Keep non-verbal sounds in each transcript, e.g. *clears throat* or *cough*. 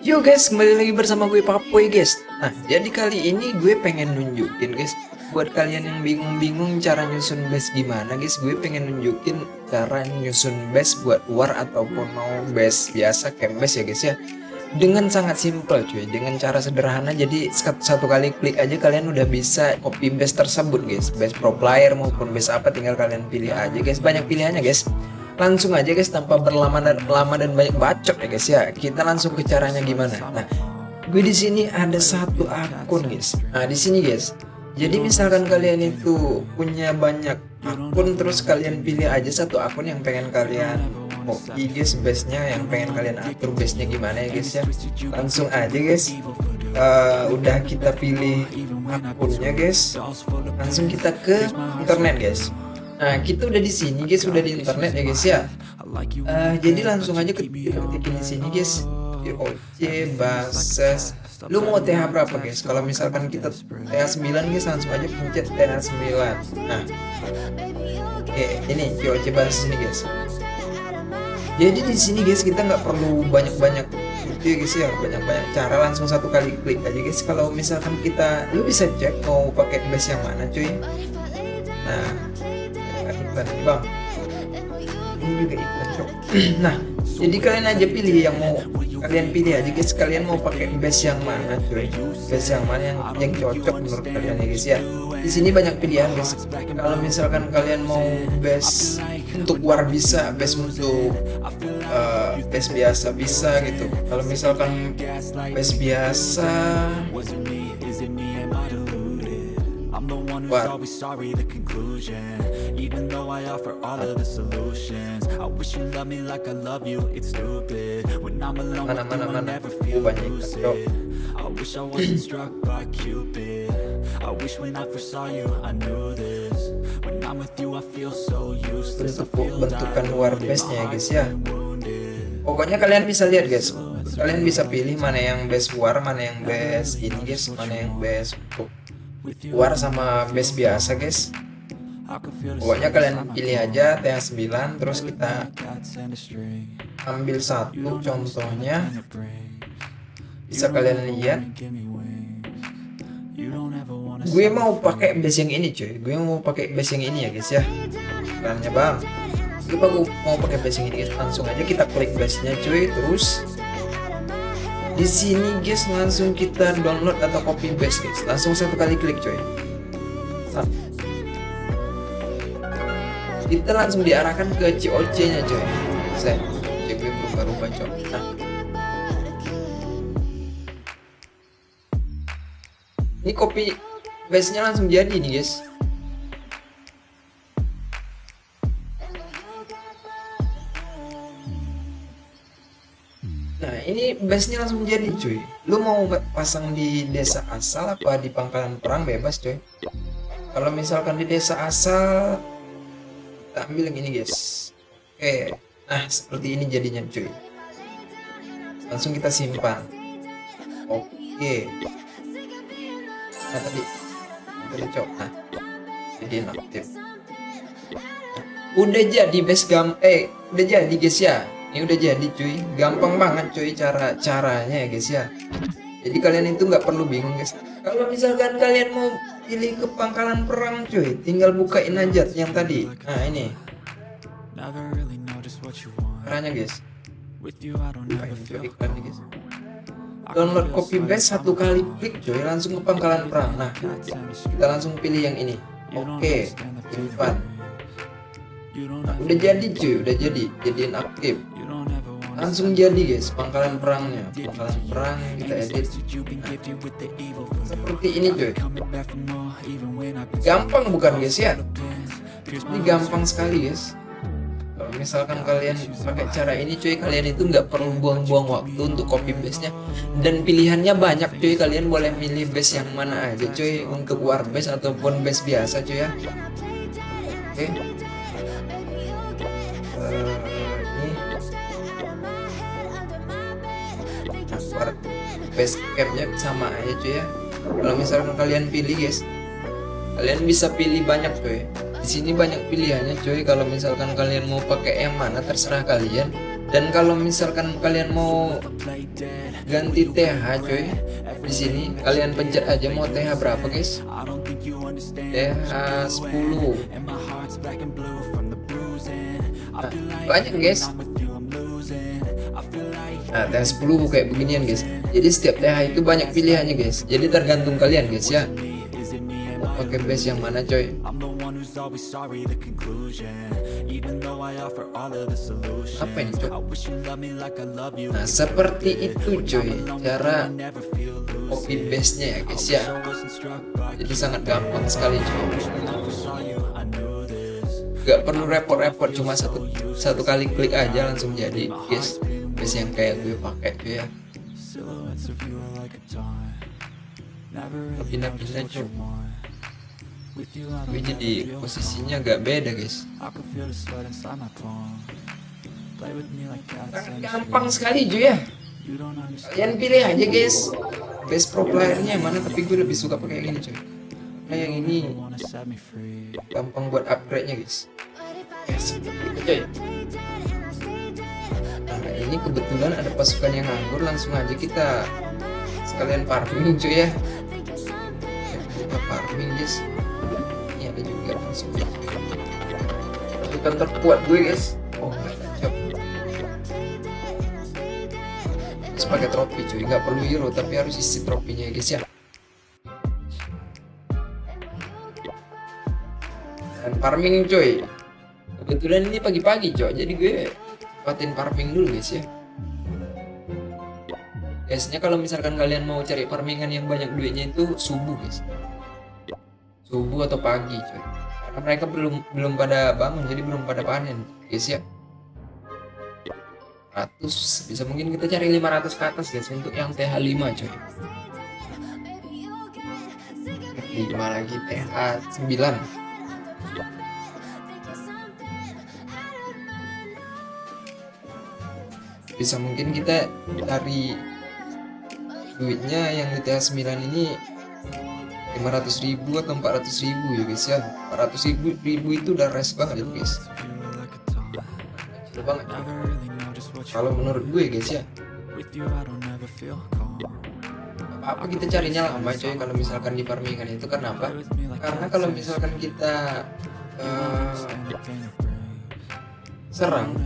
Yo guys, kembali lagi bersama gue Papoy guys. Nah, jadi kali ini gue pengen nunjukin guys. Buat kalian yang bingung-bingung cara nyusun base gimana guys Gue pengen nunjukin cara nyusun base buat war ataupun mau base biasa camp base ya guys ya. Dengan sangat simple cuy. Dengan cara sederhana jadi satu kali klik aja kalian udah bisa copy base tersebut guys. Base pro player maupun base apa tinggal kalian pilih aja guys. Banyak pilihannya guys langsung aja guys tanpa berlama dan lama dan banyak bacot ya guys ya. Kita langsung ke caranya gimana? Nah gue di sini ada satu akun guys. Nah di sini guys. Jadi misalkan kalian itu punya banyak akun terus kalian pilih aja satu akun yang pengen kalian copy guys base nya yang pengen kalian atur base nya gimana ya guys ya. Langsung aja guys. Uh, udah kita pilih akunnya guys. Langsung kita ke internet guys Nah, kita udah di sini guys, sudah di internet ya guys ya. Uh, jadi langsung aja ke di sini guys. OC bases. Lu mau TH berapa guys? Kalau misalkan kita TH 9 guys langsung aja pencet TH 9. Nah. Oke, okay, ini OC bases ini guys. Jadi di sini guys kita nggak perlu banyak-banyak itu ya guys ya banyak-banyak cara langsung satu kali klik aja guys kalau misalkan kita lu bisa cek mau pakai base yang mana cuy nah bang ini juga *clears throat* nah jadi kalian aja pilih yang mau. Kalian pilih aja guys. Kalian mau pakai base yang mana cuy? Base yang mana yang yang cocok menurut kalian ya guys ya? Di sini banyak pilihan guys. Kalau misalkan kalian mau base untuk war bisa base untuk uh, base biasa bisa gitu. Kalau misalkan base biasa What? always sorry the conclusion. Even though I offer all of the solutions I wish you loved me like I love you, it's stupid. When I'm alone mana, mana, I mana. never feel Banyak I wish I wasn't *clears throat* struck by Cupid. I wish when I first saw you, I knew this. When I'm with you, I feel so useless. I Bentuk feel bentukan my base-nya ya guys ya. Pokoknya kalian bisa lihat guys. Kalian bisa pilih mana yang base war, mana yang base ini guys Mana yang untuk war sama base biasa guys. Pokoknya kalian pilih aja TH9 Terus kita ambil satu contohnya. Bisa kalian lihat. Gue mau pakai base yang ini cuy. Gue mau pakai base yang ini ya guys ya. Iklannya bang? Gue mau- mau pakai base yang ini guys. Langsung aja kita klik base nya cuy. Terus di sini guys langsung kita download atau copy base guys. Langsung satu kali klik coy. Kita langsung diarahkan ke COC nya coy. Saya CB berubah-ubah coy. Nah ini copy base nya langsung jadi nih guys Nah ini base-nya langsung jadi cuy. Lu mau pasang di desa asal apa di pangkalan perang bebas cuy. Kalau misalkan di desa asal Kita ambil yang ini guys. Oke. Nah seperti ini jadinya cuy. Langsung kita simpan. Oke. Nah tadi. Tadi cok Nah Jadi aktif Udah jadi base gam Eh udah jadi guys ya ini udah jadi cuy. Gampang banget cuy cara caranya ya guys ya. Jadi kalian itu nggak perlu bingung guys. Kalau misalkan kalian mau pilih ke pangkalan perang cuy tinggal bukain aja yang tadi. Nah ini. Caranya guys. Bukain cuy iklannya guys. download copy base satu kali klik cuy langsung ke pangkalan perang. Nah kita langsung pilih yang ini. oke simpan nah, udah jadi cuy udah jadi. Jadiin aktif langsung jadi guys. pangkalan perangnya. Pangkalan perang kita edit. from seperti ini cuy. gampang bukan guys ya? ini gampang sekali guys. Kalau misalkan kalian pakai cara ini cuy kalian itu nggak perlu buang-buang waktu untuk copy base nya dan pilihannya banyak cuy. Kalian boleh milih base yang mana aja cuy. Untuk war base ataupun base biasa cuy ya. Oke. Eh, base campnya sama aja cuy ya. Kalau misalkan kalian pilih guys kalian bisa pilih banyak cuy. Di sini banyak pilihannya cuy. Kalau misalkan kalian mau pakai yang mana terserah kalian. Dan kalau misalkan kalian mau ganti TH coy di sini kalian pencet aja mau TH berapa guys? TH 10 nah, banyak guys. Nah, TH 10 kayak beginian guys. Jadi setiap TH itu banyak pilihannya guys. Jadi tergantung kalian guys ya. Mau pakai base yang mana coy? Apa ini coy? Nah, seperti itu coy. Cara copy base-nya ya guys ya. Jadi sangat gampang sekali coy. Gak perlu repot-repot cuma satu satu kali klik aja langsung jadi guys base yang kayak gue pakai tuh ya pindah-pindah cuy gue jadi posisinya agak beda guys. Gampang sekali cuy ya. Kalian pilih aja guys. Base pro playernya yang mana tapi gue lebih suka pakai yang ini. cuy nah yang ini gampang buat upgrade nya guys yes, cuy ini kebetulan ada pasukan yang nganggur langsung aja kita sekalian farming cuy ya. Kita farming guys. Ini ada juga langsung pasukan terkuat gue guys. Oh terus pakai trofi cuy. Nggak perlu hero tapi harus isi trofinya ya guys ya. Dan farming cuy. Kebetulan ini pagi-pagi cuy jadi gue patin farming dulu guys ya. Biasanya kalau misalkan kalian mau cari farmingan yang banyak duitnya itu subuh guys. Subuh atau pagi cuy. Karena mereka belum belum pada bangun jadi belum pada panen guys ya. 100 bisa mungkin kita cari 500 ke atas guys untuk yang TH5 coy 5 lagi TH 9 bisa mungkin kita cari duitnya yang di TH9 ini 500 ribu atau 400 ribu ya guys ya. 400 ribu, ribu itu udah rest banget ya guys. Banget. Kalau menurut gue guys ya apa kita carinya lama coy kalau misalkan di farmingan itu kenapa karena kalau misalkan kita uh, serang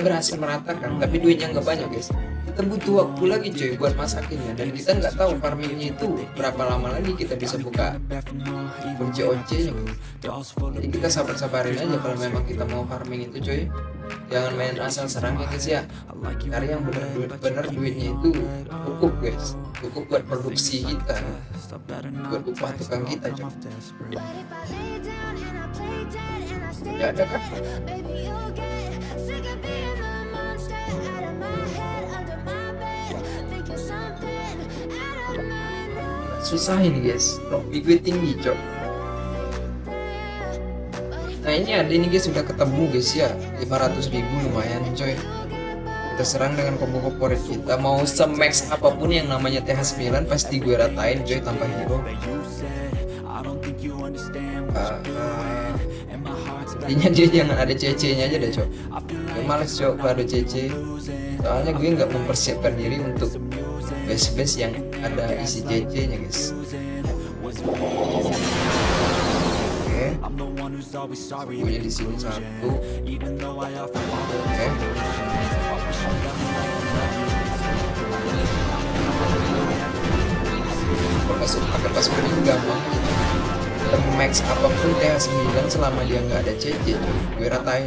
berhasil meratakan tapi duitnya nggak banyak guys. Kita butuh waktu lagi cuy buat masakinnya. Dan kita nggak tahu farmingnya itu berapa lama lagi kita bisa buka kunci OC nya jadi kita sabar-sabarin aja kalau memang kita mau farming itu cuy. Jangan main asal serang ya guys ya. Cari yang benar-benar duitnya itu cukup guys. Cukup buat produksi kita. Buat upah tukang kita cuy. Ya ada kan susah ini guys. Trofi gue tinggi cok. Nah ini ada ini guys sudah ketemu guys ya. 500 ribu lumayan coy. Kita serang dengan combo corporate kita. Mau semax apa pun yang namanya TH9 pasti gue ratain coy tanpa hero. Uh, uh, intinya dia jangan ada CC nya aja deh cok. Gue males cok ada CC soalnya gue nggak mempersiapkan diri untuk base-base yang ada isi CC nya guys. Oke. Punya di sini satu. Oke. Masuk pakai ini gampang kita max apa pun TH9 selama dia nggak ada CC gue ratain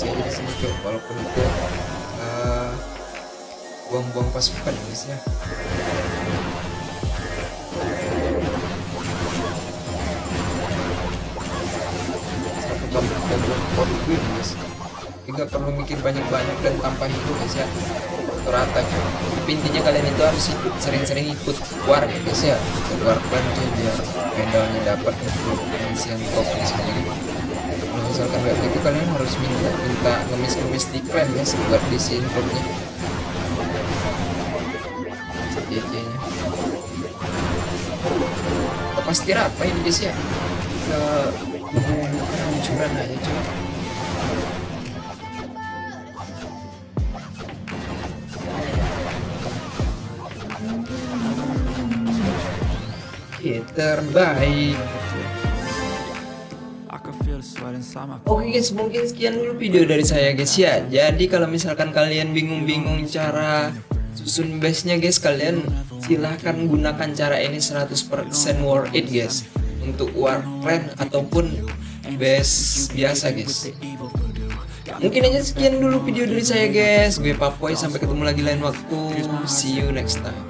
investasi di sini cuy walaupun itu uh, buang-buang pasukan guysnya satu gambar dan dua duit guys. Tidak perlu mikir banyak-banyak dan tanpa itu guys ya. Rata gitu. tapi intinya kalian itu harus sering-sering ikut war ya guys ya. War bantu biar pedalnya dapat untuk gitu. pengisian top misalnya gitu misalkan kayak gitu kalian harus minta minta ngemis-ngemis di clan guys buat diisiin topnya CC-nya pasti rata ini guys ya? Ke hancuran aja coba terbaik. Oke guys, mungkin sekian dulu video dari saya guys ya. Jadi kalau misalkan kalian bingung-bingung cara susun base-nya guys, kalian silahkan gunakan cara ini 100% worth it guys. Untuk war clan ataupun base biasa guys. Mungkin aja sekian dulu video dari saya guys. Gue Papoy, sampai ketemu lagi lain waktu. See you next time.